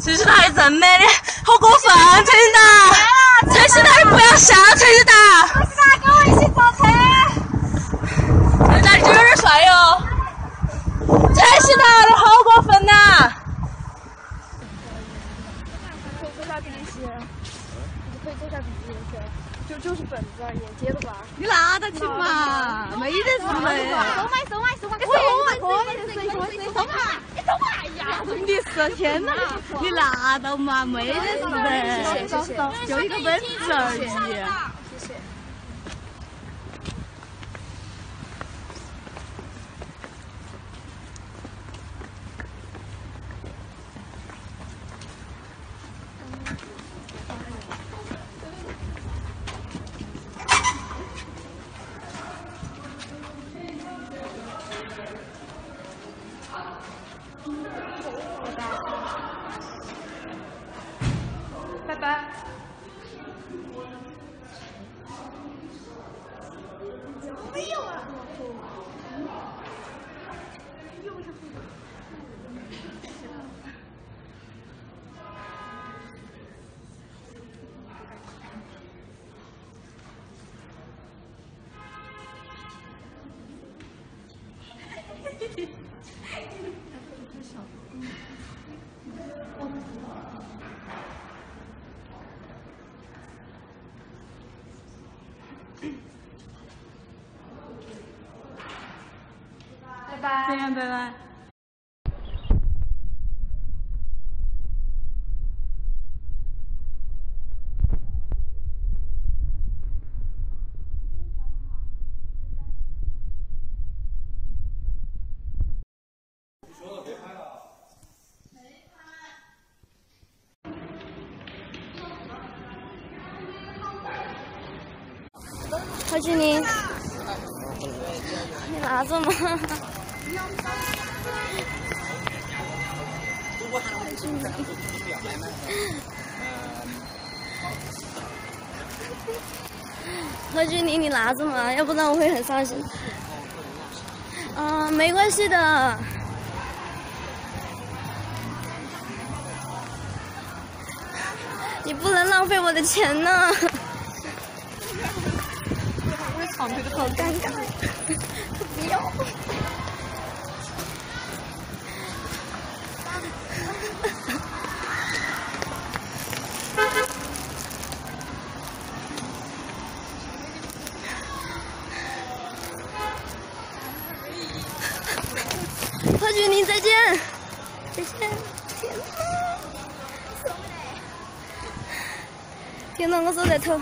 陈思达还真美的，好过分！陈思达，陈思达你不要笑，陈思达。陈思达跟我一起坐车。陈思达你有点帅哟。陈思达你好过分呐！可以走下第一期，可以走下第一期，就就是本子而已，接着吧。你拿得起嘛？没得事的。收买收买收买，可以可以可以可以收买，你收买。的是天哪！你拿到嘛？没得事的。就一个本子而已。拜拜。再见，拜拜。何俊宁，你拿着吗？何俊宁，你拿着嘛，要不然我会很伤心。啊，没关系的。你不能浪费我的钱呢。好尴尬，不要。何俊宁，再见，再见。天哪！天哪，我手在抖。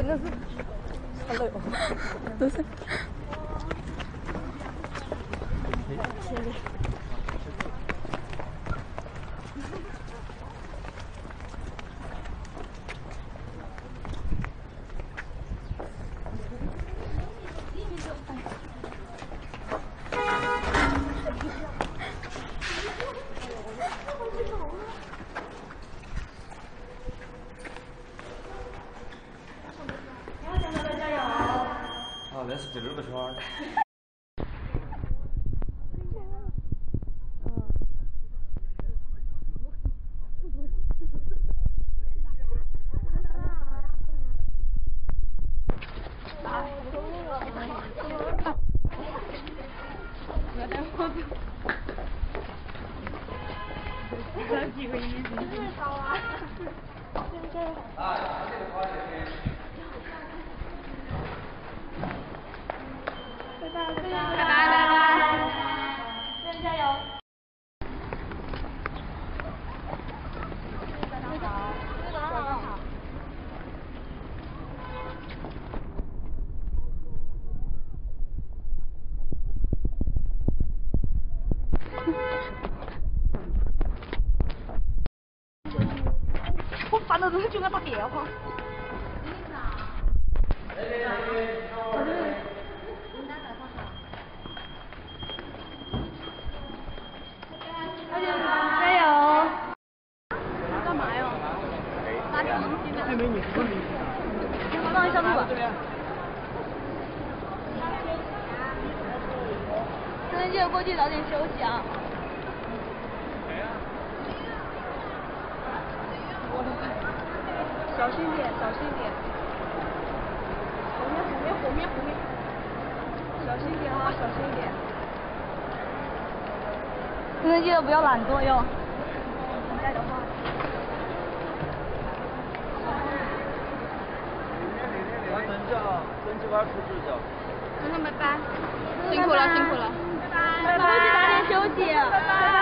我真的是好累哦。都 是。啊，那是第二个圈儿。我烦了，都是就爱打电话。加油！干嘛哟？拿东西呢？放一下路吧。过去早点休息啊。小心点，小心点。后面，后面，后面，后面。小心点啊，小心一点。真的记得不要懒惰哟。出去一下。真的拜拜。辛苦了，辛苦了。拜拜。拜拜。早点休息。拜拜。